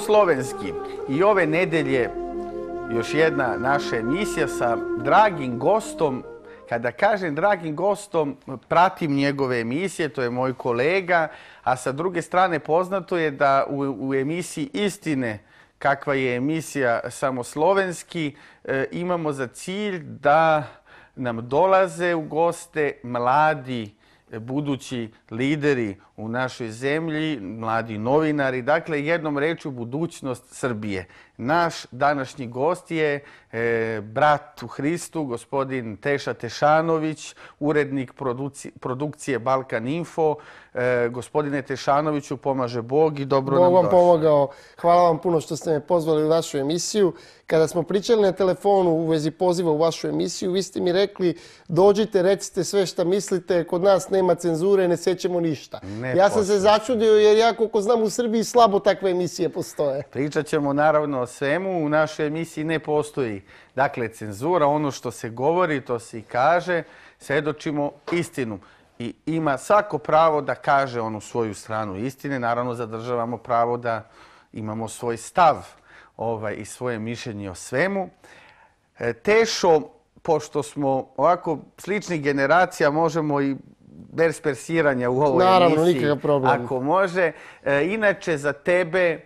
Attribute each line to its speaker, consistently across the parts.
Speaker 1: slovenski. I ove nedelje još jedna naša emisija sa dragim gostom. Kada kažem dragim gostom, pratim njegove emisije, to je moj kolega, a sa druge strane poznato je da u, u emisiji Istine, kakva je emisija samo slovenski, e, imamo za cilj da nam dolaze u goste mladi budući lideri u našoj zemlji, mladi novinari, dakle jednom reču budućnost Srbije. Naš današnji gost je e, brat u Hristu, gospodin Teša Tešanović, urednik produkcije Balkan Info. E, gospodine Tešanoviću, pomaže Bog i dobro
Speaker 2: Bog
Speaker 1: nam
Speaker 2: vam
Speaker 1: došli.
Speaker 2: pomogao. Hvala vam puno što ste me pozvali u vašu emisiju. Kada smo pričali na telefonu u vezi poziva u vašu emisiju, vi ste mi rekli dođite, recite sve što mislite, kod nas nema cenzure, ne sećemo ništa.
Speaker 1: Ne
Speaker 2: ja sam se začudio jer ja koliko znam u Srbiji slabo takve emisije postoje.
Speaker 1: Pričat ćemo naravno o svemu. U našoj emisiji ne postoji dakle, cenzura. Ono što se govori, to se i kaže. Svedočimo istinu. I ima svako pravo da kaže onu svoju stranu istine. Naravno, zadržavamo pravo da imamo svoj stav ovaj, i svoje mišljenje o svemu. E, Tešo, pošto smo ovako sličnih generacija, možemo i bez persiranja u ovoj
Speaker 2: Naravno,
Speaker 1: emisiji.
Speaker 2: nikakav problem.
Speaker 1: Ako može. E, Inače, za tebe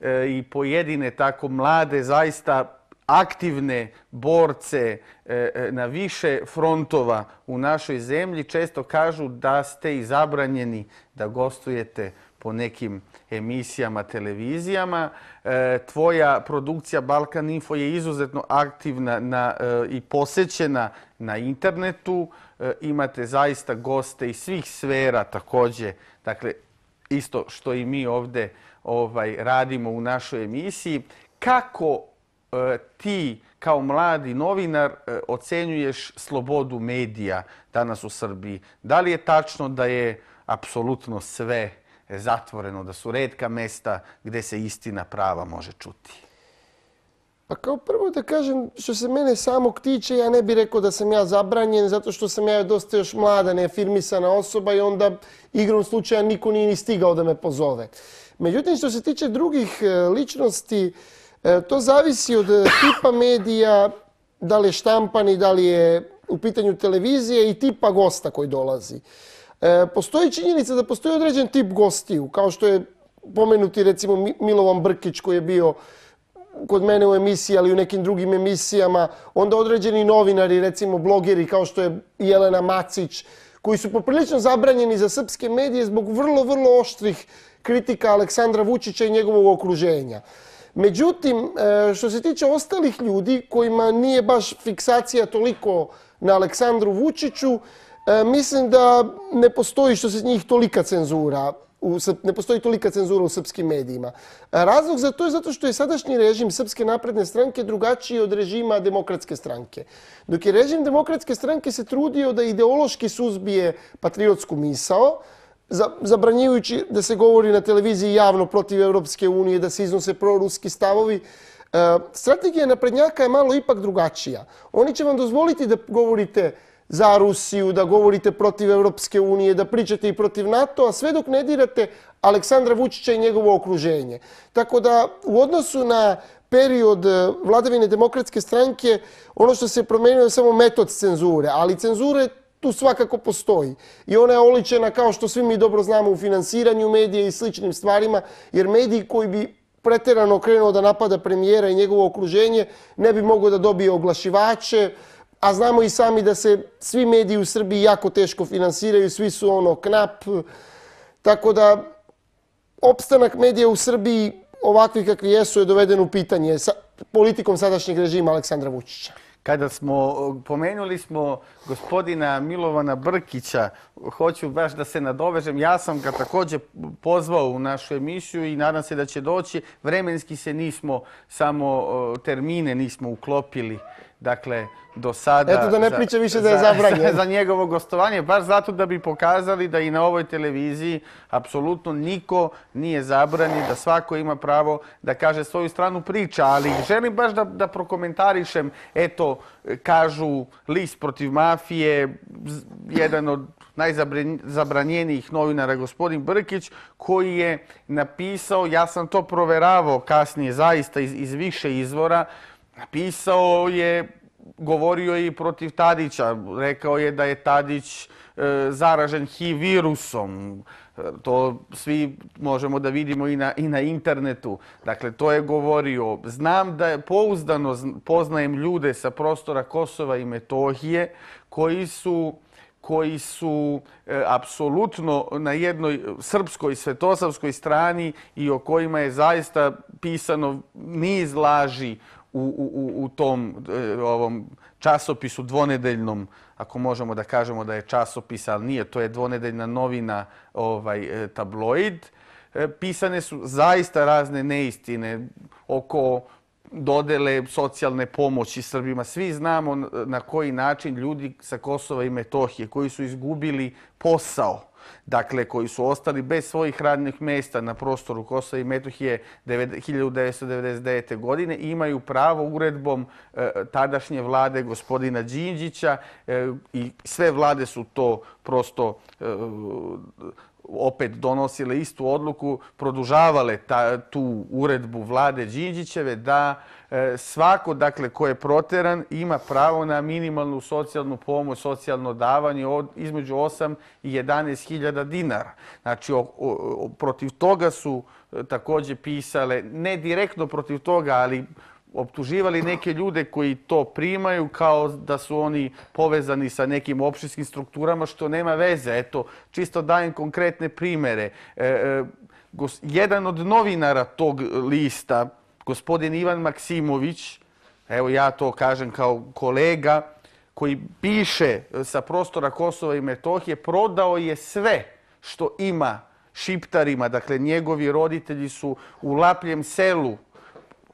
Speaker 1: e, i pojedine tako mlade, zaista aktivne borce e, e, na više frontova u našoj zemlji često kažu da ste i zabranjeni da gostujete po nekim emisijama, televizijama. E, Tvoja produkcija Balkan Info je izuzetno aktivna na, e, i posećena na internetu. E, imate zaista goste iz svih sfera takođe. Dakle, isto što i mi ovde ovaj, radimo u našoj emisiji. Kako e, ti kao mladi novinar e, ocenjuješ slobodu medija danas u Srbiji? Da li je tačno da je apsolutno sve zatvoreno, da su redka mesta gdje se istina prava može čuti?
Speaker 2: Pa kao prvo da kažem, što se mene samog tiče, ja ne bih rekao da sam ja zabranjen, zato što sam ja dosta još mlada, neafirmisana osoba i onda igrom slučaja niko nije ni stigao da me pozove. Međutim, što se tiče drugih e, ličnosti, e, to zavisi od e, tipa medija, da li je štampani, da li je u pitanju televizije i tipa gosta koji dolazi. Postoji činjenica da postoji određen tip gostiju, kao što je pomenuti recimo Milovan Brkić koji je bio kod mene u emisiji, ali i u nekim drugim emisijama. Onda određeni novinari, recimo blogeri kao što je Jelena Macić, koji su poprilično zabranjeni za srpske medije zbog vrlo, vrlo oštrih kritika Aleksandra Vučića i njegovog okruženja. Međutim, e, što se tiče ostalih ljudi kojima nije baš fiksacija toliko na Aleksandru Vučiću, e, mislim da ne postoji što se njih tolika cenzura u, ne postoji tolika cenzura u srpskim medijima. Razlog za to je zato što je sadašnji režim Srpske napredne stranke drugačiji od režima demokratske stranke. Dok je režim demokratske stranke se trudio da ideološki suzbije patriotsku misao, zabranjujući da se govori na televiziji javno protiv Evropske unije, da se iznose proruski stavovi, e, strategija naprednjaka je malo ipak drugačija. Oni će vam dozvoliti da govorite za Rusiju, da govorite protiv Evropske unije, da pričate i protiv NATO, a sve dok ne dirate Aleksandra Vučića i njegovo okruženje. Tako da u odnosu na period eh, vladavine demokratske stranke, ono što se promenio je samo metod cenzure, ali cenzure tu svakako postoji. I ona je oličena, kao što svi mi dobro znamo, u finansiranju medija i sličnim stvarima, jer mediji koji bi preterano krenuo da napada premijera i njegovo okruženje, ne bi mogo da dobije oglašivače, a znamo i sami da se svi mediji u Srbiji jako teško finansiraju, svi su ono knap. Tako da opstanak medija u Srbiji ovakvi kakvi jesu je doveden u pitanje sa politikom sadašnjeg režima Aleksandra Vučića.
Speaker 1: Kada smo, pomenuli smo gospodina Milovana Brkića, hoću baš da se nadovežem, ja sam ga također pozvao u našu emisiju i nadam se da će doći. Vremenski se nismo, samo termine nismo uklopili dakle, do sada...
Speaker 2: Eto da ne priča više da je zabranjeno.
Speaker 1: Za, njegovo gostovanje, baš zato da bi pokazali da i na ovoj televiziji apsolutno niko nije zabranjen, da svako ima pravo da kaže svoju stranu priča, ali želim baš da, da prokomentarišem, eto, kažu list protiv mafije, jedan od najzabranjenijih novinara, gospodin Brkić, koji je napisao, ja sam to proveravao kasnije zaista iz, iz više izvora, napisao je, govorio je i protiv Tadića, rekao je da je Tadić e, zaražen HIV virusom, e, to svi možemo da vidimo i na, i na internetu. Dakle, to je govorio. Znam da je pouzdano, poznajem ljude sa prostora Kosova i Metohije koji su koji su e, apsolutno na jednoj srpskoj svetosavskoj strani i o kojima je zaista pisano niz laži u, u, u tom e, ovom časopisu dvonedeljnom, ako možemo da kažemo da je časopis, ali nije, to je dvonedeljna novina ovaj, e, tabloid. E, pisane su zaista razne neistine oko dodele socijalne pomoći Srbima. Svi znamo na koji način ljudi sa Kosova i Metohije koji su izgubili posao, dakle koji su ostali bez svojih radnih mesta na prostoru Kosova i Metohije 1999. godine imaju pravo uredbom e, tadašnje vlade gospodina Đinđića e, i sve vlade su to prosto e, opet donosile istu odluku, produžavale ta, tu uredbu vlade Đinđićeve da E, svako dakle, ko je proteran ima pravo na minimalnu socijalnu pomoć, socijalno davanje od između 8 i 11 hiljada dinara. Znači, o, o, protiv toga su e, također pisale, ne direktno protiv toga, ali optuživali neke ljude koji to primaju kao da su oni povezani sa nekim opštinskim strukturama, što nema veze. Eto, čisto dajem konkretne primere. E, e, jedan od novinara tog lista, gospodin Ivan Maksimović, evo ja to kažem kao kolega, koji piše sa prostora Kosova i Metohije, prodao je sve što ima šiptarima, dakle njegovi roditelji su u Lapljem selu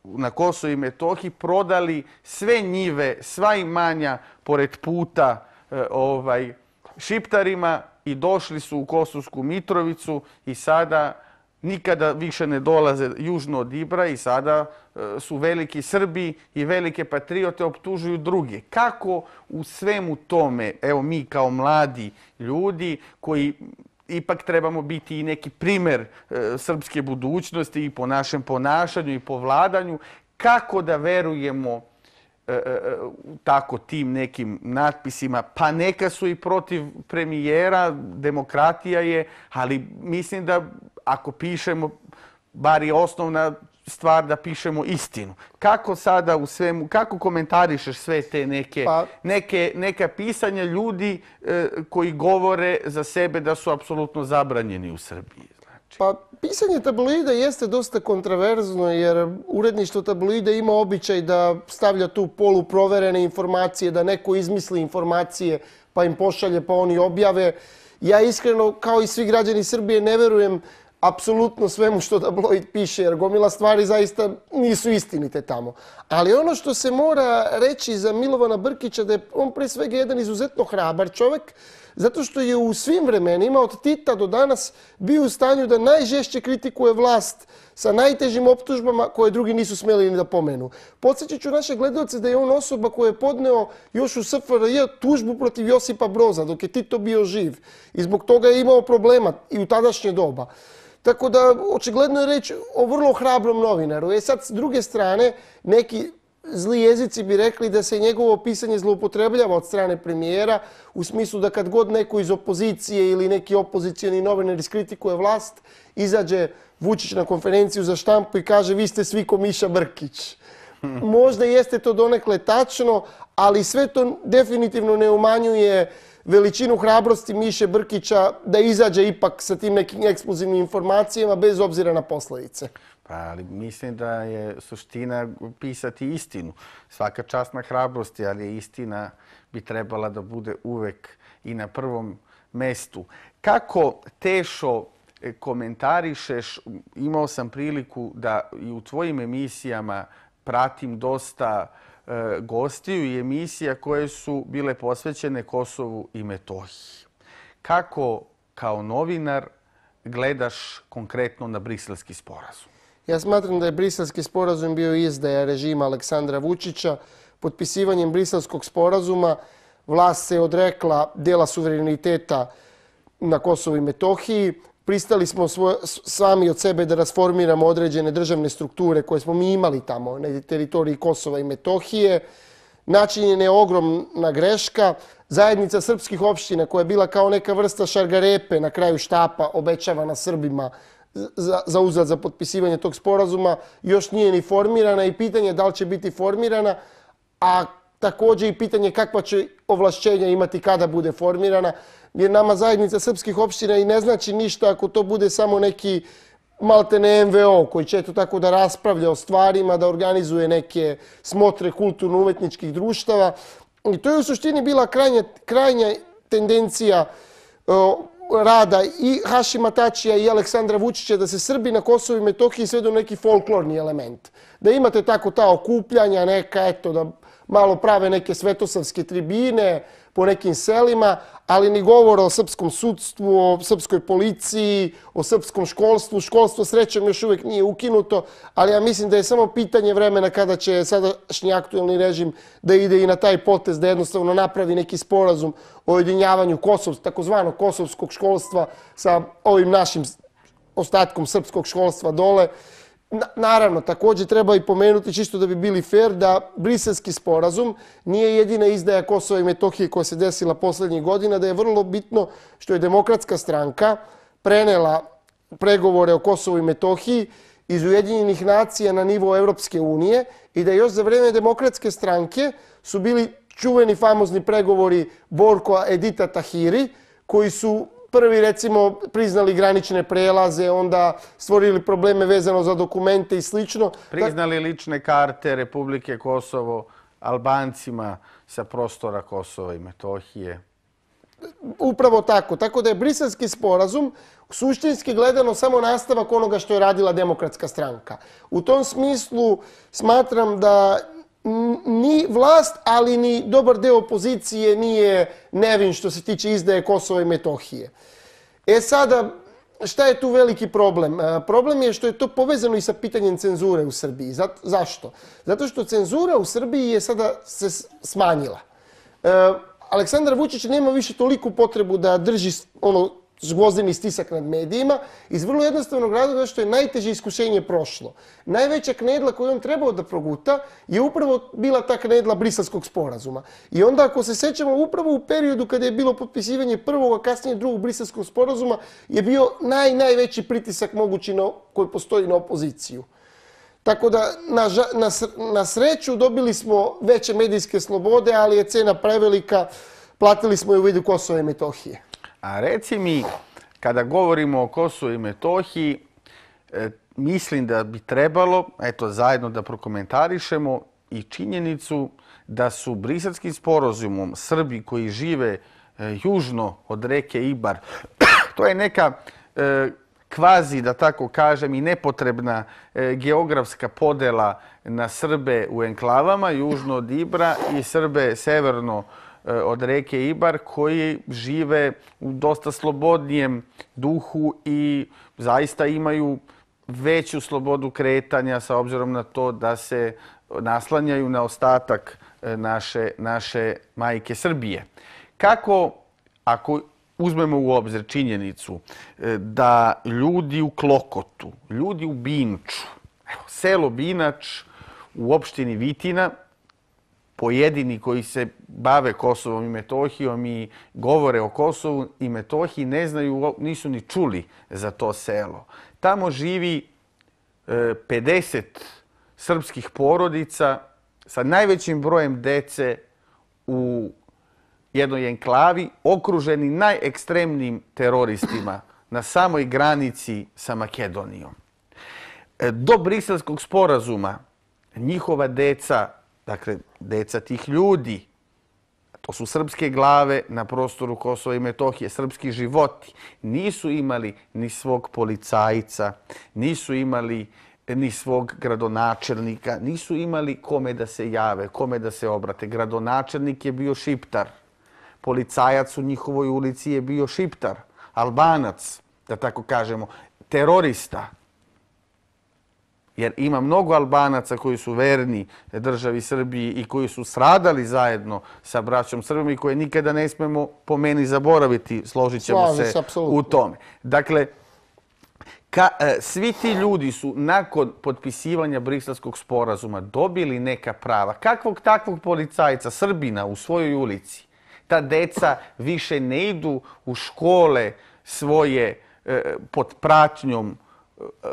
Speaker 1: na Kosovo i Metohiji prodali sve njive, sva imanja pored puta e, ovaj, šiptarima i došli su u Kosovsku Mitrovicu i sada nikada više ne dolaze južno od Ibra i sada e, su veliki Srbi i velike patriote optužuju druge. Kako u svemu tome, evo mi kao mladi ljudi koji ipak trebamo biti i neki primer e, srpske budućnosti i po našem ponašanju i po vladanju, kako da verujemo tako tim nekim natpisima, pa neka su i protiv premijera, demokratija je, ali mislim da ako pišemo, bar je osnovna stvar da pišemo istinu. Kako sada u svemu, kako komentarišeš sve te neke, pa, neke, neka pisanja ljudi e, koji govore za sebe da su apsolutno zabranjeni u Srbiji?
Speaker 2: Pa, pisanje tabloida jeste dosta kontraverzno jer uredništvo tabloida ima običaj da stavlja tu poluproverene informacije, da neko izmisli informacije pa im pošalje pa oni objave. Ja iskreno, kao i svi građani Srbije, ne verujem apsolutno svemu što tabloid piše, jer gomila stvari zaista nisu istinite tamo. Ali ono što se mora reći za Milovana Brkića, da je on pre svega jedan izuzetno hrabar čovek, zato što je u svim vremenima, od Tita do danas, bio u stanju da najžešće kritikuje vlast sa najtežim optužbama koje drugi nisu smeli ni da pomenu. Podsjećat ću naše gledalce da je on osoba koja je podneo još u SFRJ tužbu protiv Josipa Broza dok je Tito bio živ. I zbog toga je imao problema i u tadašnje doba. Tako da, očigledno je reći o vrlo hrabrom novinaru. E sad, s druge strane, neki zli jezici bi rekli da se njegovo pisanje zloupotrebljava od strane premijera u smislu da kad god neko iz opozicije ili neki opozicijani novinar iskritikuje vlast, izađe Vučić na konferenciju za štampu i kaže vi ste svi ko Miša Brkić. Možda jeste to donekle tačno, ali sve to definitivno ne umanjuje veličinu hrabrosti Miše Brkića da izađe ipak sa tim nekim eksplozivnim informacijama bez obzira na posledice.
Speaker 1: Pa, ali mislim da je suština pisati istinu. Svaka čast na hrabrosti, ali istina bi trebala da bude uvek i na prvom mestu. Kako tešo e, komentarišeš, imao sam priliku da i u tvojim emisijama pratim dosta e, gostiju i emisija koje su bile posvećene Kosovu i Metohiji. Kako kao novinar gledaš konkretno na briselski sporazum?
Speaker 2: Ja smatram da je briselski sporazum bio izdaja režima Aleksandra Vučića. Potpisivanjem briselskog sporazuma vlast se odrekla dela suvereniteta na Kosovo i Metohiji. Pristali smo sami od sebe da rasformiramo određene državne strukture koje smo mi imali tamo na teritoriji Kosova i Metohije. Načinjena je ogromna greška. Zajednica srpskih opština koja je bila kao neka vrsta šargarepe na kraju štapa obećavana Srbima za uzad za potpisivanje tog sporazuma još nije ni formirana i pitanje da li će biti formirana, a također i pitanje kakva će ovlašćenja imati kada bude formirana, jer nama zajednica srpskih opština i ne znači ništa ako to bude samo neki maltene MVO koji će to tako da raspravlja o stvarima, da organizuje neke smotre kulturno-umetničkih društava. I to je u suštini bila krajnja, krajnja tendencija rada i Hašima Tačija i Aleksandra Vučića da se Srbi na Kosovo i Metohiji svedu neki folklorni element. Da imate tako ta okupljanja neka, eto, da malo prave neke svetosavske tribine po nekim selima, ali ni govora o srpskom sudstvu, o srpskoj policiji, o srpskom školstvu. Školstvo srećem još uvijek nije ukinuto, ali ja mislim da je samo pitanje vremena kada će sadašnji aktuelni režim da ide i na taj potez, da jednostavno napravi neki sporazum o ujedinjavanju takozvanog kosovskog školstva sa ovim našim ostatkom srpskog školstva dole. Naravno, također treba i pomenuti, čisto da bi bili fair, da briselski sporazum nije jedina izdaja Kosova i Metohije koja se desila poslednjih godina, da je vrlo bitno što je demokratska stranka prenela pregovore o Kosovu i Metohiji iz Ujedinjenih nacija na nivo Evropske unije i da još za vreme demokratske stranke su bili čuveni famozni pregovori Borko Edita Tahiri, koji su prvi recimo priznali granične prelaze, onda stvorili probleme vezano za dokumente i slično.
Speaker 1: Priznali lične karte Republike Kosovo Albancima sa prostora Kosova i Metohije.
Speaker 2: Upravo tako. Tako da je briselski sporazum suštinski gledano samo nastavak onoga što je radila demokratska stranka. U tom smislu smatram da ni vlast, ali ni dobar deo opozicije nije nevin što se tiče izdaje Kosova i Metohije. E sada, šta je tu veliki problem? E, problem je što je to povezano i sa pitanjem cenzure u Srbiji. Zašto? Zato što cenzura u Srbiji je sada se smanjila. E, Aleksandar Vučić nema više toliku potrebu da drži ono zgvozdeni stisak nad medijima iz vrlo jednostavnog razloga što je najteže iskušenje prošlo. Najveća knedla koju on trebao da proguta je upravo bila ta knedla briselskog sporazuma. I onda ako se sećamo upravo u periodu kada je bilo potpisivanje prvog, a kasnije drugog briselskog sporazuma je bio naj, najveći pritisak mogući na, koji postoji na opoziciju. Tako da na, na, na sreću dobili smo veće medijske slobode, ali je cena prevelika. Platili smo je u vidu Kosova i Metohije.
Speaker 1: A reci mi, kada govorimo o Kosovo i Metohiji, e, mislim da bi trebalo, eto, zajedno da prokomentarišemo i činjenicu da su brisatskim sporozumom Srbi koji žive e, južno od reke Ibar, to je neka e, kvazi, da tako kažem, i nepotrebna geografska podela na Srbe u enklavama, južno od Ibra i Srbe severno od E, od reke Ibar koji žive u dosta slobodnijem duhu i zaista imaju veću slobodu kretanja sa obzirom na to da se naslanjaju na ostatak e, naše, naše majke Srbije. Kako, ako uzmemo u obzir činjenicu e, da ljudi u Klokotu, ljudi u Binču, evo, selo Binač u opštini Vitina, pojedini koji se bave Kosovom i Metohijom i govore o Kosovu i Metohiji ne znaju, nisu ni čuli za to selo. Tamo živi e, 50 srpskih porodica sa najvećim brojem dece u jednoj enklavi, okruženi najekstremnijim teroristima na samoj granici sa Makedonijom. E, do briselskog sporazuma njihova deca dakle, deca tih ljudi, to su srpske glave na prostoru Kosova i Metohije, srpski životi, nisu imali ni svog policajca, nisu imali ni svog gradonačelnika, nisu imali kome da se jave, kome da se obrate. Gradonačelnik je bio šiptar, policajac u njihovoj ulici je bio šiptar, albanac, da tako kažemo, terorista. Jer ima mnogo albanaca koji su verni državi Srbiji i koji su stradali zajedno sa braćom Srbima i koje nikada ne smemo po meni zaboraviti, složit ćemo se, u tome. Dakle, ka, e, svi ti ljudi su nakon potpisivanja Briselskog sporazuma dobili neka prava. Kakvog takvog policajca Srbina u svojoj ulici? Ta deca više ne idu u škole svoje e, pod pratnjom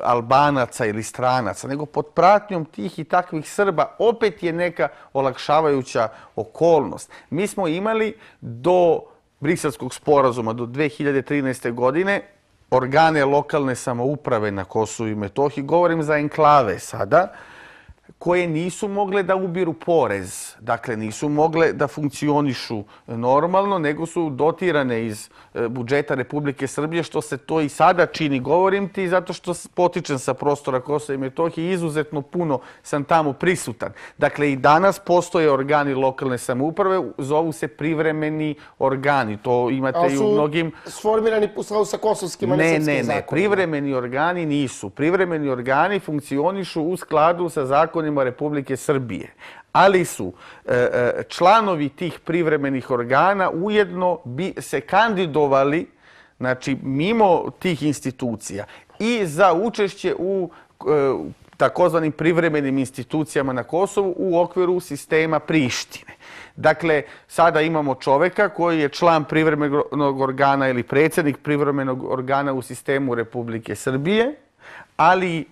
Speaker 1: albanaca ili stranaca, nego pod pratnjom tih i takvih Srba opet je neka olakšavajuća okolnost. Mi smo imali do Briselskog sporazuma do 2013. godine organe lokalne samouprave na Kosovu i Metohiji, govorim za enklave sada, koje nisu mogle da ubiru porez, dakle nisu mogle da funkcionišu normalno, nego su dotirane iz e, budžeta Republike Srbije, što se to i sada čini. Govorim ti zato što potičem sa prostora Kosova i Metohije, izuzetno puno sam tamo prisutan. Dakle, i danas postoje organi lokalne samouprave, zovu se privremeni organi. To imate i u mnogim...
Speaker 2: sformirani sa kosovskim,
Speaker 1: a ne Ne, ne, ne. Privremeni organi nisu. Privremeni organi funkcionišu u skladu sa zakonima zakonima Republike Srbije. Ali su e, e, članovi tih privremenih organa ujedno bi se kandidovali znači, mimo tih institucija i za učešće u e, takozvanim privremenim institucijama na Kosovu u okviru sistema Prištine. Dakle, sada imamo čoveka koji je član privremenog organa ili predsjednik privremenog organa u sistemu Republike Srbije, ali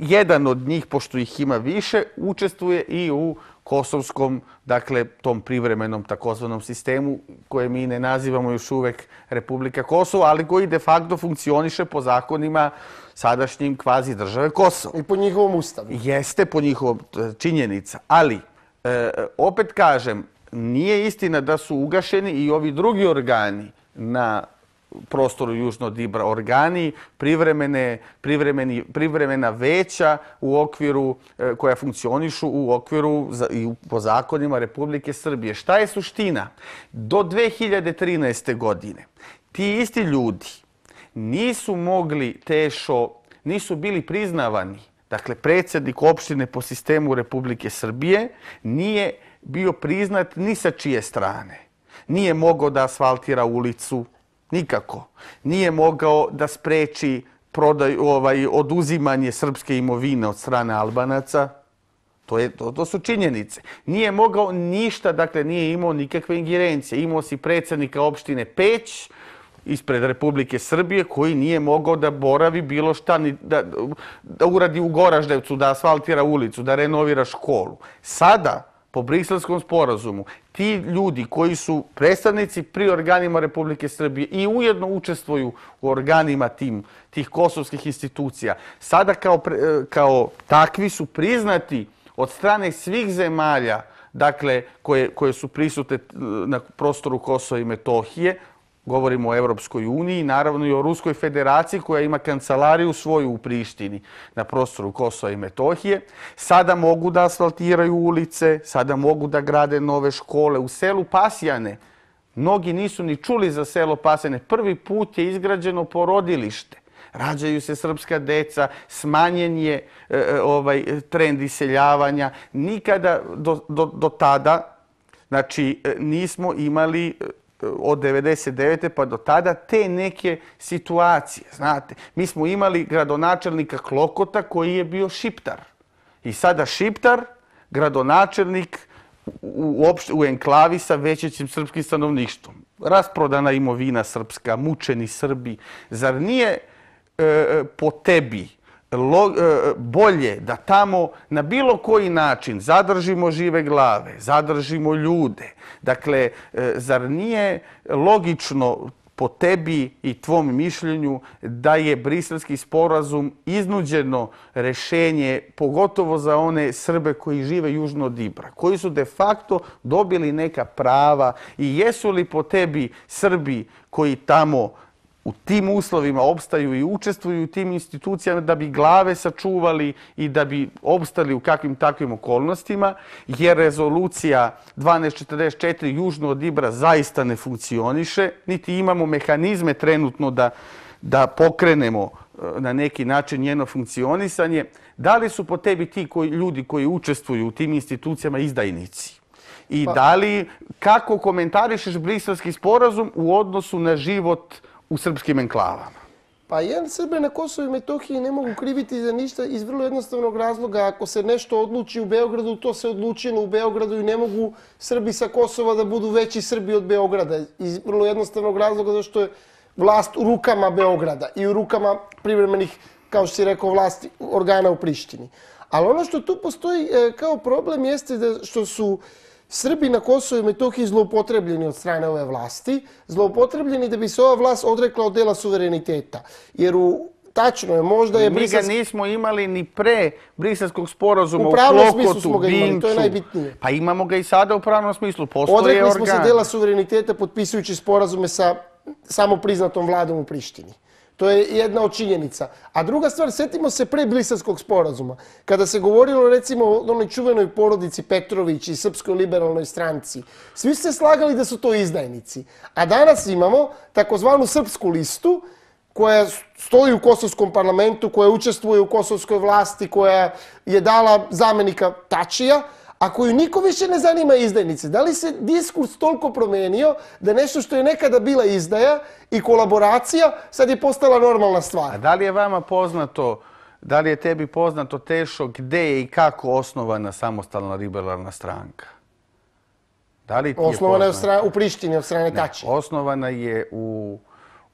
Speaker 1: jedan od njih, pošto ih ima više, učestvuje i u kosovskom, dakle, tom privremenom takozvanom sistemu koje mi ne nazivamo još uvek Republika Kosovo, ali koji de facto funkcioniše po zakonima sadašnjim kvazi države Kosovo.
Speaker 2: I po njihovom ustavu.
Speaker 1: Jeste po njihovom činjenica, ali e, opet kažem, nije istina da su ugašeni i ovi drugi organi na prostoru Južno Dibra organi, privremene, privremeni, privremena veća u okviru e, koja funkcionišu u okviru i po zakonima Republike Srbije. Šta je suština? Do 2013. godine ti isti ljudi nisu mogli tešo, nisu bili priznavani. Dakle, predsjednik opštine po sistemu Republike Srbije nije bio priznat ni sa čije strane. Nije mogao da asfaltira ulicu, Nikako. Nije mogao da spreči prodaj, ovaj, oduzimanje srpske imovine od strane Albanaca. To, je, to, to su činjenice. Nije mogao ništa, dakle nije imao nikakve ingerencije. Imao si predsjednika opštine Peć ispred Republike Srbije koji nije mogao da boravi bilo šta, ni, da, da uradi u Goraždevcu, da asfaltira ulicu, da renovira školu. Sada, po briselskom sporazumu, ti ljudi koji su predstavnici pri organima Republike Srbije i ujedno učestvuju u organima tim, tih kosovskih institucija, sada kao, e, kao takvi su priznati od strane svih zemalja dakle, koje, koje su prisute e, na prostoru Kosova i Metohije, govorimo o Evropskoj uniji, naravno i o Ruskoj federaciji koja ima kancelariju svoju u Prištini na prostoru Kosova i Metohije. Sada mogu da asfaltiraju ulice, sada mogu da grade nove škole. U selu Pasjane, mnogi nisu ni čuli za selo Pasjane, prvi put je izgrađeno porodilište. Rađaju se srpska deca, smanjen je e, e ovaj trend iseljavanja. Nikada do, do, do tada znači, e, nismo imali e, od 99. pa do tada te neke situacije. Znate, mi smo imali gradonačelnika Klokota koji je bio šiptar. I sada šiptar, gradonačelnik u, uopšte, u enklavi sa većećim srpskim stanovništvom. Rasprodana imovina srpska, mučeni Srbi. Zar nije e, e po tebi log, e, bolje da tamo na bilo koji način zadržimo žive glave, zadržimo ljude. Dakle, e, zar nije logično po tebi i tvom mišljenju da je briselski sporazum iznuđeno rešenje, pogotovo za one Srbe koji žive južno od Ibra, koji su de facto dobili neka prava i jesu li po tebi Srbi koji tamo u tim uslovima obstaju i učestvuju u tim institucijama da bi glave sačuvali i da bi obstali u kakvim takvim okolnostima, jer rezolucija 1244 južno od Ibra zaista ne funkcioniše, niti imamo mehanizme trenutno da, da pokrenemo e, na neki način njeno funkcionisanje. Da li su po tebi ti koji, ljudi koji učestvuju u tim institucijama izdajnici? I pa... da li, kako komentarišeš briselski sporazum u odnosu na život u srpskim enklavama?
Speaker 2: Pa jedan Srbe na Kosovo i Metohiji ne mogu kriviti za ništa iz vrlo jednostavnog razloga. Ako se nešto odluči u Beogradu, to se odlučilo u Beogradu i ne mogu Srbi sa Kosova da budu veći Srbi od Beograda. Iz vrlo jednostavnog razloga zašto je vlast u rukama Beograda i u rukama privremenih, kao što si rekao, vlasti organa u Prištini. Ali ono što tu postoji e, kao problem jeste da što su Srbi na Kosovo i Metohiji zloupotrebljeni od strane ove vlasti, zloupotrebljeni da bi se ova vlast odrekla od dela suvereniteta. Jer u Tačno je, možda je...
Speaker 1: Mi ga nismo imali ni pre briselskog sporazuma
Speaker 2: u pravnom u smislu smo ga imali, to je najbitnije.
Speaker 1: Pa imamo ga i sada u pravnom smislu, postoje
Speaker 2: organ. Odrekli smo se dela suvereniteta potpisujući sporazume sa samopriznatom vladom u Prištini. To je jedna od činjenica. A druga stvar, setimo se pre Blisavskog sporazuma. Kada se govorilo recimo o onoj čuvenoj porodici Petrović i Srpskoj liberalnoj stranci, svi su se slagali da su to izdajnici. A danas imamo takozvanu srpsku listu koja stoji u Kosovskom parlamentu, koja učestvuje u kosovskoj vlasti, koja je dala zamenika Tačija, a koju niko više ne zanima izdajnice. Da li se diskurs toliko promenio da nešto što je nekada bila izdaja i kolaboracija sad je postala normalna stvar?
Speaker 1: A da li je vama poznato, da li je tebi poznato tešo gde je i kako osnovana samostalna liberalna stranka?
Speaker 2: Da li ti osnovana je, je u Prištini od strane Tači?
Speaker 1: Osnovana je u,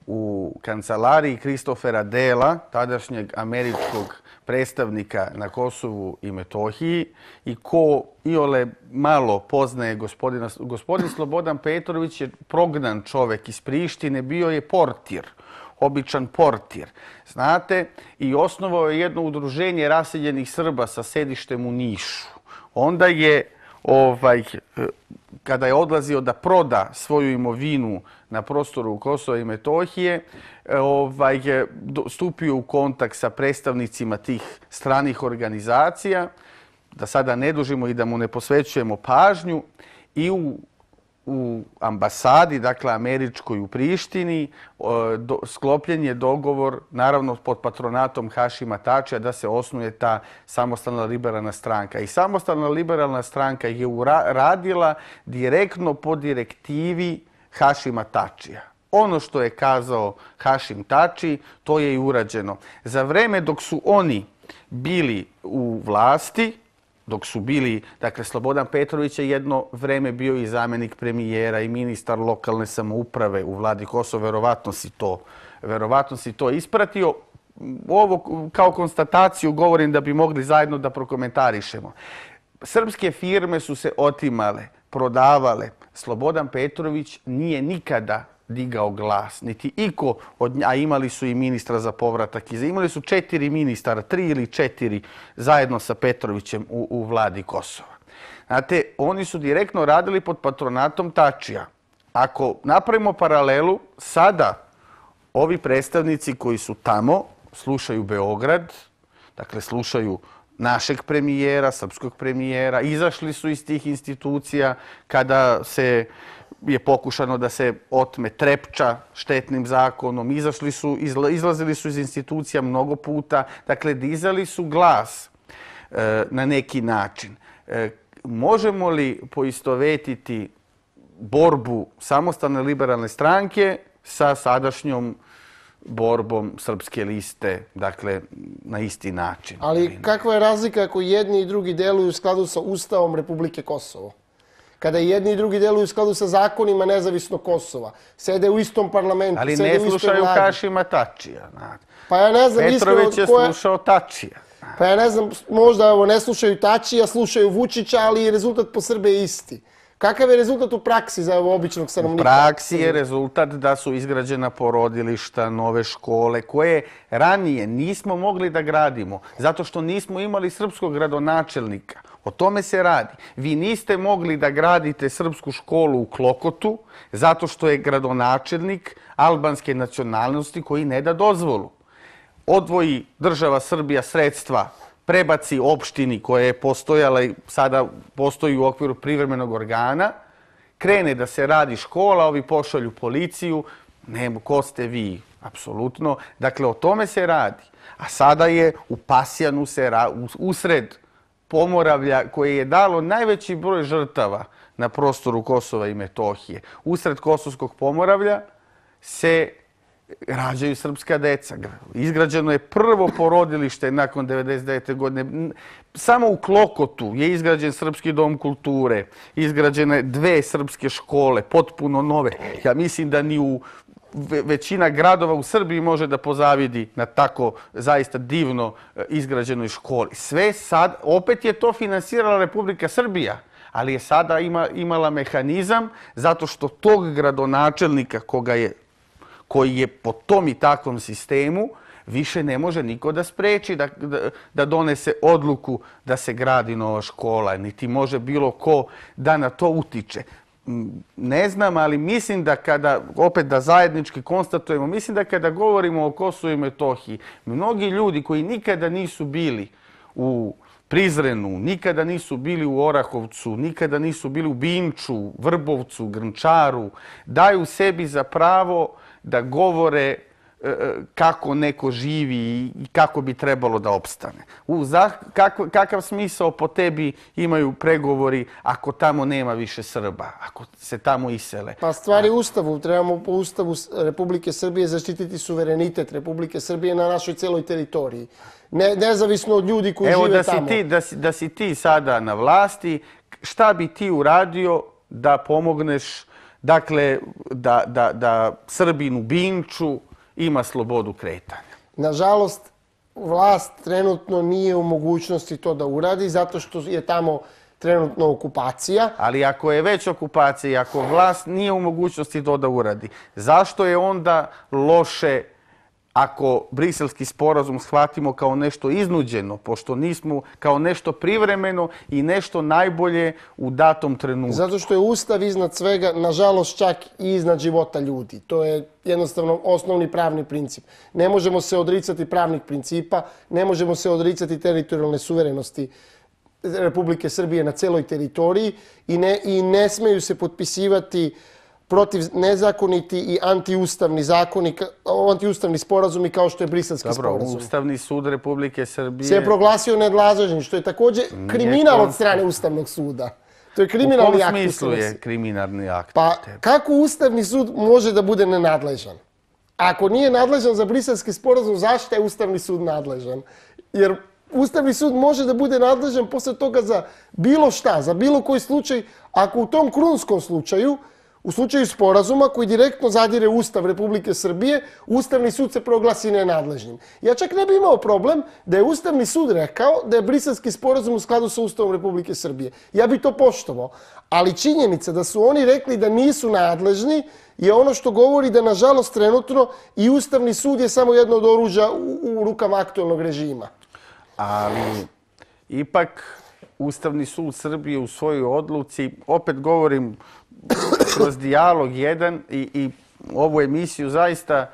Speaker 1: u kancelariji Kristofera Dela, tadašnjeg američkog predstavnika na Kosovu i Metohiji i ko iole malo poznaje gospodina, gospodin Slobodan Petrović je prognan čovek iz Prištine, bio je portir, običan portir. Znate, i osnovao je jedno udruženje raseljenih Srba sa sedištem u Nišu. Onda je ovaj, kada je odlazio da proda svoju imovinu na prostoru Kosova i Metohije, e, ovaj, je stupio u kontakt sa predstavnicima tih stranih organizacija, da sada ne dužimo i da mu ne posvećujemo pažnju, i u u ambasadi, dakle američkoj u Prištini, sklopljen je dogovor, naravno pod patronatom Hašima Tačija, da se osnuje ta samostalna liberalna stranka. I samostalna liberalna stranka je radila direktno po direktivi Hašima Tačija. Ono što je kazao Hašim Tači, to je i urađeno. Za vreme dok su oni bili u vlasti, dok su bili, dakle, Slobodan Petrović je jedno vreme bio i zamenik premijera i ministar lokalne samouprave u vladi Kosova, verovatno si to, verovatno si to ispratio. Ovo kao konstataciju govorim da bi mogli zajedno da prokomentarišemo. Srpske firme su se otimale, prodavale. Slobodan Petrović nije nikada digao glas, niti iko od a imali su i ministra za povratak. Imali su četiri ministara, tri ili četiri, zajedno sa Petrovićem u, u vladi Kosova. Znate, oni su direktno radili pod patronatom Tačija. Ako napravimo paralelu, sada ovi predstavnici koji su tamo slušaju Beograd, dakle slušaju našeg premijera, srpskog premijera, izašli su iz tih institucija kada se je pokušano da se otme trepča štetnim zakonom, izašli su, izlazili su iz institucija mnogo puta, dakle, dizali su glas e, na neki način. E, možemo li poistovetiti borbu samostalne liberalne stranke sa sadašnjom borbom srpske liste, dakle, na isti način?
Speaker 2: Ali kakva je razlika ako jedni i drugi deluju u skladu sa Ustavom Republike Kosovo? Kada jedni i drugi deluju u skladu sa zakonima nezavisnog Kosova, sede u istom parlamentu,
Speaker 1: Ali
Speaker 2: sede
Speaker 1: ne slušaju Kašima Tačija.
Speaker 2: Pa ja ne znam,
Speaker 1: Petrović je slušao Tačija.
Speaker 2: Pa ja ne znam, možda ne slušaju Tačija, slušaju Vučića, ali rezultat po Srbe je isti. Kakav je rezultat u praksi za ovo običnog stanovnika?
Speaker 1: U praksi je rezultat da su izgrađena porodilišta, nove škole, koje ranije nismo mogli da gradimo, zato što nismo imali srpskog gradonačelnika. O tome se radi. Vi niste mogli da gradite srpsku školu u Klokotu zato što je gradonačelnik albanske nacionalnosti koji ne da dozvolu. Odvoji država Srbija sredstva, prebaci opštini koja je postojala i sada postoji u okviru privremenog organa, krene da se radi škola, ovi pošalju policiju, nemo, ko ste vi, apsolutno. Dakle, o tome se radi. A sada je u Pasjanu se usred Pomoravlja koje je dalo najveći broj žrtava na prostoru Kosova i Metohije. Usred Kosovskog Pomoravlja se rađaju srpska deca. Izgrađeno je prvo porodilište nakon 1999. godine. Samo u Klokotu je izgrađen Srpski dom kulture. Izgrađene dve srpske škole, potpuno nove. Ja mislim da ni u većina gradova u Srbiji može da pozavidi na tako zaista divno e, izgrađenoj školi. Sve sad, opet je to finansirala Republika Srbija, ali je sada ima, imala mehanizam zato što tog gradonačelnika koga je, koji je po tom i takvom sistemu, više ne može niko da spreči da, da, da donese odluku da se gradi nova škola, niti može bilo ko da na to utiče ne znam, ali mislim da kada, opet da zajednički konstatujemo, mislim da kada govorimo o Kosovo i Metohiji, mnogi ljudi koji nikada nisu bili u Prizrenu, nikada nisu bili u Orahovcu, nikada nisu bili u Binču, Vrbovcu, Grnčaru, daju sebi za pravo da govore kako neko živi i kako bi trebalo da opstane. U, za, kakav, kakav smisao po tebi imaju pregovori ako tamo nema više Srba, ako se tamo isele?
Speaker 2: Pa stvari Ustavu. Trebamo po Ustavu Republike Srbije zaštititi suverenitet Republike Srbije na našoj celoj teritoriji. Ne, nezavisno od ljudi koji
Speaker 1: Evo,
Speaker 2: žive
Speaker 1: da
Speaker 2: tamo.
Speaker 1: Ti, da, si, da si ti sada na vlasti, šta bi ti uradio da pomogneš dakle, da, da, da Srbinu Binču, ima slobodu kretanja.
Speaker 2: Nažalost, vlast trenutno nije u mogućnosti to da uradi zato što je tamo trenutno okupacija.
Speaker 1: Ali ako je već okupacija i ako vlast nije u mogućnosti to da uradi, zašto je onda loše ako briselski sporazum shvatimo kao nešto iznuđeno, pošto nismo kao nešto privremeno i nešto najbolje u datom trenutku.
Speaker 2: Zato što je Ustav iznad svega, nažalost čak i iznad života ljudi. To je jednostavno osnovni pravni princip. Ne možemo se odricati pravnih principa, ne možemo se odricati teritorijalne suverenosti Republike Srbije na celoj teritoriji i ne, i ne smeju se potpisivati uh, protiv nezakoniti i antiustavni zakoni, antiustavni sporazumi kao što je brisanski
Speaker 1: Dobro,
Speaker 2: sporazum.
Speaker 1: Dobro, Ustavni sud Republike Srbije...
Speaker 2: Se je proglasio nedlažažnim, što je također kriminal od strane Ustavnog suda. To je kriminalni akt.
Speaker 1: U kom smislu je kriminalni akt?
Speaker 2: Pa kako Ustavni sud može da bude nenadležan? Ako nije nadležan za brisanski sporazum, zašto je Ustavni sud nadležan? Jer Ustavni sud može da bude nadležan posle toga za bilo šta, za bilo koji slučaj, ako u tom krunskom slučaju U slučaju sporazuma koji direktno zadire Ustav Republike Srbije, Ustavni sud se proglasi nenadležnim. Ja čak ne bi imao problem da je Ustavni sud rekao da je brisanski sporazum u skladu sa Ustavom Republike Srbije. Ja bi to poštovao. Ali činjenica da su oni rekli da nisu nadležni je ono što govori da, nažalost, trenutno i Ustavni sud je samo jedno od oruđa u, u rukama aktualnog režima.
Speaker 1: Ali ipak Ustavni sud Srbije u svojoj odluci, opet govorim, kroz dijalog jedan i, i ovu emisiju zaista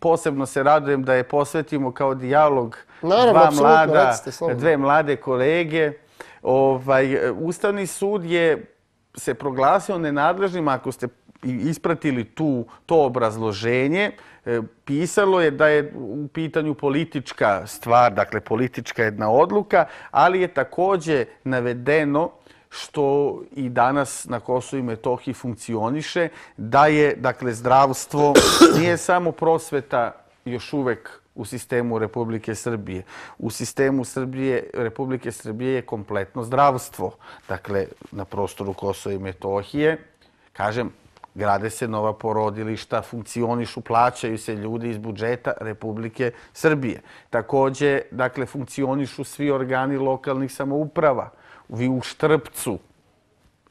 Speaker 1: posebno se radujem da je posvetimo kao dijalog dva mlada, dve mlade kolege. Ovaj, Ustavni sud je se proglasio nenadležnim ako ste ispratili tu to obrazloženje. E, pisalo je da je u pitanju politička stvar, dakle politička jedna odluka, ali je takođe navedeno što i danas na Kosovo i Metohiji funkcioniše, da je, dakle, zdravstvo nije samo prosveta još uvek u sistemu Republike Srbije. U sistemu Srbije, Republike Srbije je kompletno zdravstvo. Dakle, na prostoru Kosova i Metohije, kažem, grade se nova porodilišta, funkcionišu, plaćaju se ljudi iz budžeta Republike Srbije. Takođe, dakle, funkcionišu svi organi lokalnih samouprava vi u Štrpcu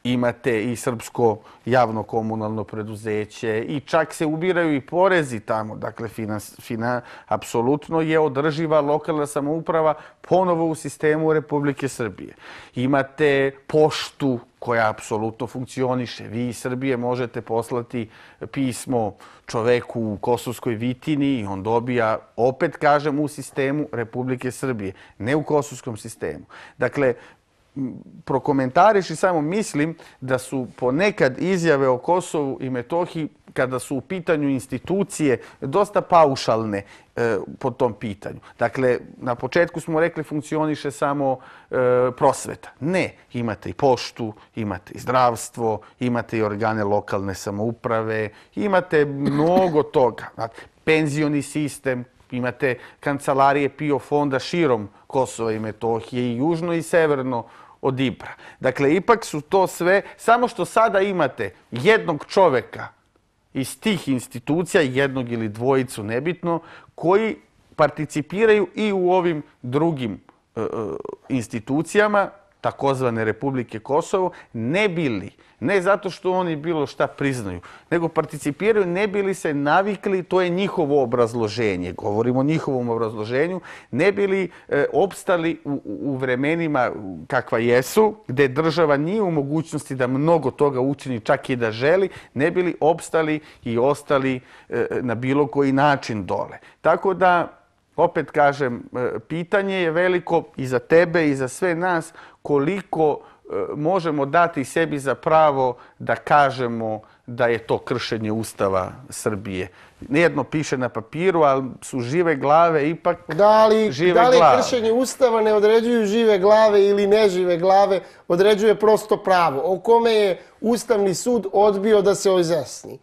Speaker 1: imate i srpsko javno komunalno preduzeće i čak se ubiraju i porezi tamo. Dakle, finans, fina, apsolutno je održiva lokalna samouprava ponovo u sistemu Republike Srbije. Imate poštu koja apsolutno funkcioniše. Vi iz Srbije možete poslati pismo čoveku u Kosovskoj vitini i on dobija, opet kažem, u sistemu Republike Srbije, ne u kosovskom sistemu. Dakle, prokomentariš i samo mislim da su ponekad izjave o Kosovu i Metohiji kada su u pitanju institucije dosta paušalne e, po tom pitanju. Dakle, na početku smo rekli funkcioniše samo e, prosveta. Ne, imate i poštu, imate i zdravstvo, imate i organe lokalne samouprave, imate mnogo toga. Penzioni sistem, imate kancelarije PIO fonda širom Kosova i Metohije i južno i severno od Ibra. Dakle, ipak su to sve, samo što sada imate jednog čoveka iz tih institucija, jednog ili dvojicu, nebitno, koji participiraju i u ovim drugim e, e institucijama, takozvane Republike Kosovo, ne bili, ne zato što oni bilo šta priznaju, nego participiraju, ne bili se navikli, to je njihovo obrazloženje, govorimo o njihovom obrazloženju, ne bili e, opstali u, u vremenima kakva jesu, gde država nije u mogućnosti da mnogo toga učini, čak i da želi, ne bili opstali i ostali e, na bilo koji način dole. Tako da, opet kažem, e, pitanje je veliko i za tebe i za sve nas koliko e, možemo dati sebi za pravo da kažemo da je to kršenje Ustava Srbije. Nijedno piše na papiru, ali su žive glave ipak
Speaker 2: da li, žive da li glave. kršenje Ustava ne određuju žive glave ili nežive glave, određuje prosto pravo, o kome je Ustavni sud odbio da se ozasni.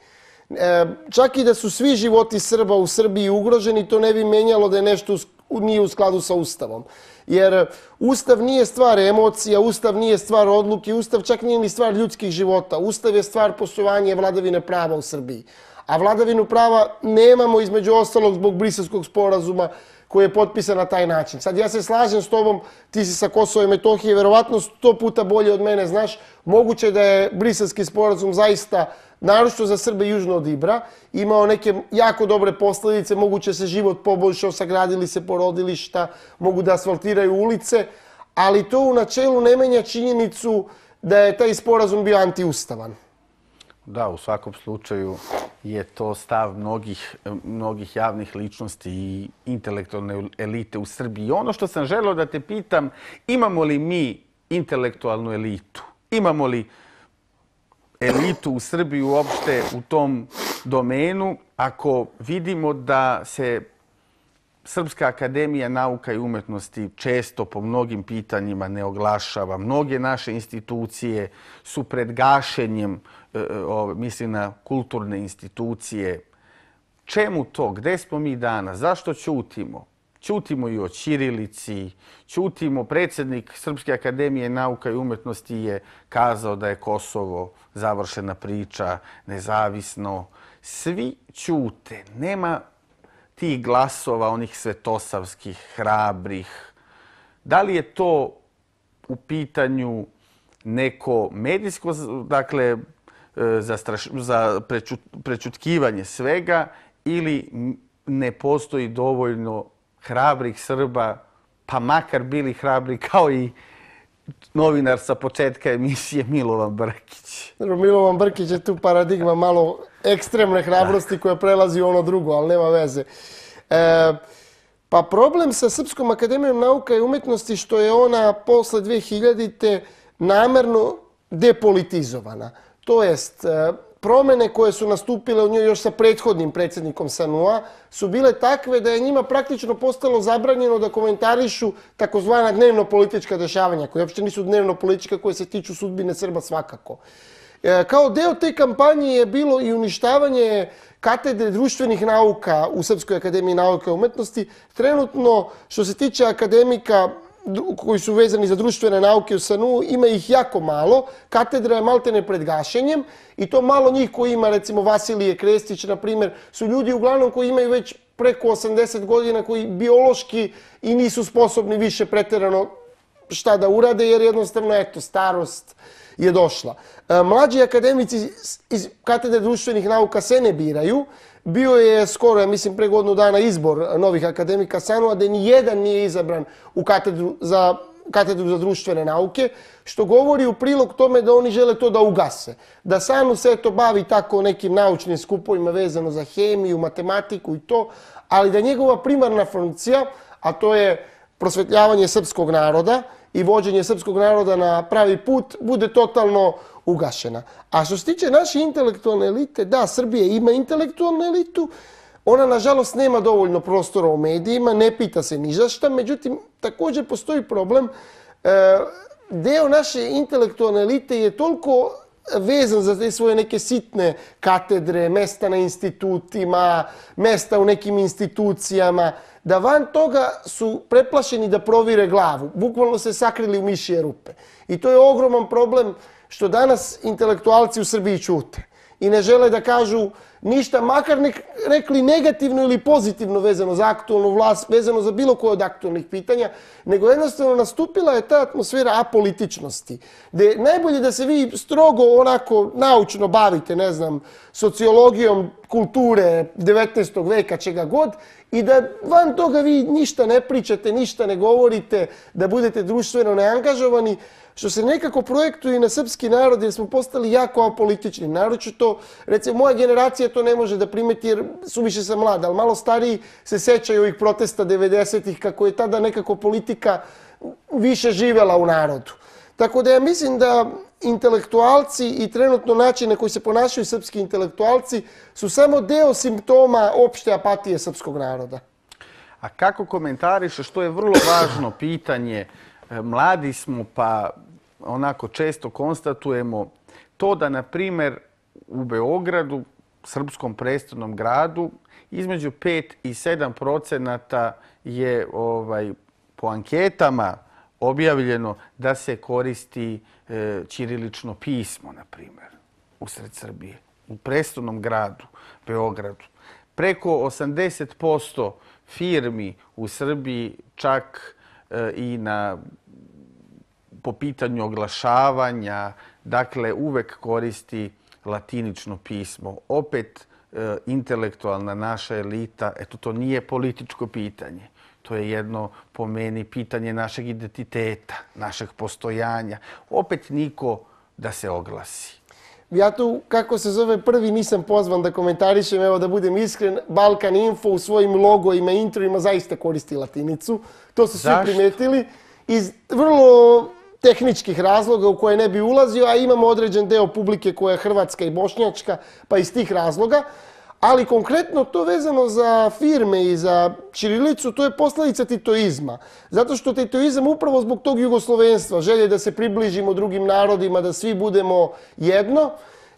Speaker 2: E, čak i da su svi životi Srba u Srbiji ugroženi, to ne bi menjalo da je nešto nije u skladu sa Ustavom. Jer Ustav nije stvar emocija, Ustav nije stvar odluke, Ustav čak nije ni stvar ljudskih života. Ustav je stvar poslovanja vladavine prava u Srbiji. A vladavinu prava nemamo između ostalog zbog briselskog sporazuma koji je potpisan na taj način. Sad ja se slažem s tobom, ti si sa Kosova i Metohije, verovatno sto puta bolje od mene, znaš, moguće da je briselski sporazum zaista naročito za Srbe južno od Ibra, imao neke jako dobre posljedice, moguće se život poboljšao, sagradili se porodilišta, mogu da asfaltiraju ulice, ali to u načelu ne menja činjenicu da je taj sporazum bio antiustavan.
Speaker 1: Da, u svakom slučaju je to stav mnogih, mnogih javnih ličnosti i intelektualne elite u Srbiji. Ono što sam želeo da te pitam, imamo li mi intelektualnu elitu? Imamo li elitu u Srbiji uopšte u tom domenu, ako vidimo da se Srpska akademija nauka i umetnosti često po mnogim pitanjima ne oglašava. Mnoge naše institucije su pred gašenjem, e, e, mislim na kulturne institucije. Čemu to? Gde smo mi danas? Zašto ćutimo? Ćutimo i o Ćirilici, ćutimo. Predsjednik Srpske akademije nauka i umetnosti je kazao da je Kosovo završena priča, nezavisno. Svi ćute. Nema tih glasova, onih svetosavskih, hrabrih. Da li je to u pitanju neko medijsko, dakle, e, za, straš, za prečut, prečutkivanje svega ili ne postoji dovoljno hrabrih Srba, pa makar bili hrabri kao i novinar sa početka emisije Milovan Brkić.
Speaker 2: Milovan Brkić je tu paradigma malo ekstremne hrabrosti koja prelazi u ono drugo, ali nema veze. E, pa problem sa Srpskom akademijom nauka i umetnosti što je ona posle 2000-te namerno depolitizovana. To jest, e, promene koje su nastupile u njoj još sa prethodnim predsjednikom Sanua su bile takve da je njima praktično postalo zabranjeno da komentarišu takozvana dnevno-politička dešavanja, koje uopšte nisu dnevno-politička, koje se tiču sudbine Srba svakako. E, kao deo te kampanje je bilo i uništavanje katedre društvenih nauka u Srpskoj akademiji nauka i umetnosti. Trenutno, što se tiče akademika koji su vezani za društvene nauke u SANU, ima ih jako malo. Katedra je maltene pred gašenjem i to malo njih koji ima, recimo Vasilije Krestić, na primjer, su ljudi uglavnom koji imaju već preko 80 godina, koji biološki i nisu sposobni više preterano šta da urade jer jednostavno, eto, starost je došla. E, mlađi akademici iz katedre društvenih nauka se ne biraju. Bio je skoro, ja mislim, pre godinu dana izbor novih akademika Sanova, da ni jedan nije izabran u katedru za katedru za društvene nauke, što govori u prilog tome da oni žele to da ugase. Da Sanu se to bavi tako nekim naučnim skupovima vezano za hemiju, matematiku i to, ali da njegova primarna funkcija, a to je prosvetljavanje srpskog naroda i vođenje srpskog naroda na pravi put, bude totalno ugašena. A što se tiče naše intelektualne elite, da, Srbije ima intelektualnu elitu, ona nažalost nema dovoljno prostora u medijima, ne pita se ni za šta, međutim, također postoji problem. E, deo naše intelektualne elite je toliko vezan za te svoje neke sitne katedre, mesta na institutima, mesta u nekim institucijama, da van toga su preplašeni da provire glavu. Bukvalno se sakrili u mišije rupe. I to je ogroman problem što danas intelektualci u Srbiji čute i ne žele da kažu ništa, makar ne rekli negativno ili pozitivno vezano za aktualnu vlast, vezano za bilo koje od aktualnih pitanja, nego jednostavno nastupila je ta atmosfera apolitičnosti, gde je najbolje da se vi strogo onako naučno bavite, ne znam, sociologijom kulture 19. veka, čega god, i da van toga vi ništa ne pričate, ništa ne govorite, da budete društveno neangažovani, što se nekako projektuje na srpski narod jer smo postali jako apolitični. Naročito, recimo, moja generacija to ne može da primeti jer su više sam mlada, ali malo stariji se sećaju ovih protesta 90-ih kako je tada nekako politika više živela u narodu. Tako da ja mislim da intelektualci i trenutno način na koji se ponašaju srpski intelektualci su samo deo simptoma opšte apatije srpskog naroda.
Speaker 1: A kako komentariše, što je vrlo važno pitanje, e, mladi smo pa onako često konstatujemo to da, na primjer, u Beogradu, srpskom predstavnom gradu, između 5 i 7 procenata je ovaj, po anketama objavljeno da se koristi e, ćirilično pismo, na primjer, u Srbije, u predstavnom gradu, Beogradu. Preko 80% firmi u Srbiji čak e, i na po pitanju oglašavanja, dakle, uvek koristi latinično pismo. Opet, e, intelektualna naša elita, eto, to nije političko pitanje. To je jedno, po meni, pitanje našeg identiteta, našeg postojanja. Opet niko da se oglasi.
Speaker 2: Ja tu, kako se zove, prvi nisam pozvan da komentarišem, evo da budem iskren, Balkan Info u svojim logojima i introima zaista koristi latinicu. To su svi primetili. Iz vrlo tehničkih razloga u koje ne bi ulazio, a imamo određen deo publike koja je hrvatska i bošnjačka, pa iz tih razloga. Ali konkretno to vezano za firme i za Čirilicu, to je posledica titoizma. Zato što titoizam upravo zbog tog jugoslovenstva, želje da se približimo drugim narodima, da svi budemo jedno,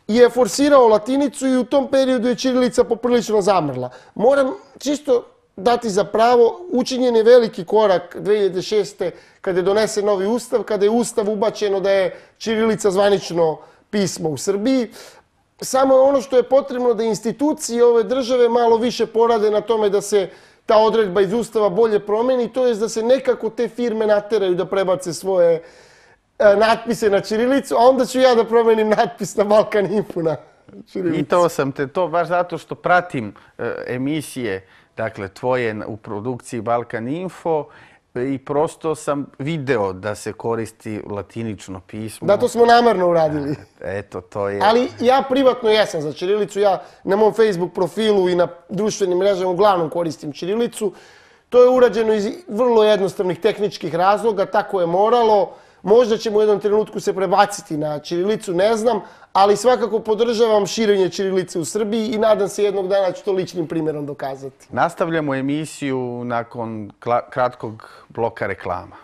Speaker 2: je forsirao latinicu i u tom periodu je Čirilica poprilično zamrla. Moram čisto dati za pravo, učinjen je veliki korak 2006. kada je donesen novi ustav, kada je ustav ubačeno da je Čirilica zvanično pismo u Srbiji. Samo ono što je potrebno da institucije ove države malo više porade na tome da se ta odredba iz ustava bolje promeni, to je da se nekako te firme nateraju da prebace svoje e, natpise na Čirilicu, a onda ću ja da promenim natpis na Balkan Info na Čirilicu.
Speaker 1: Pitao sam te to baš zato što pratim e, emisije dakle, tvoje u produkciji Balkan Info i prosto sam video da se koristi latinično pismo.
Speaker 2: Da, to smo namerno uradili.
Speaker 1: Eto, to je...
Speaker 2: Ali ja privatno jesam za Čirilicu. Ja na mom Facebook profilu i na društvenim mrežama uglavnom koristim Čirilicu. To je urađeno iz vrlo jednostavnih tehničkih razloga, tako je moralo. Možda ćemo u jednom trenutku se prebaciti na Čirilicu, ne znam, ali svakako podržavam širenje Čirilice u Srbiji i nadam se jednog dana ću to ličnim primjerom dokazati.
Speaker 1: Nastavljamo emisiju nakon kratkog bloka reklama.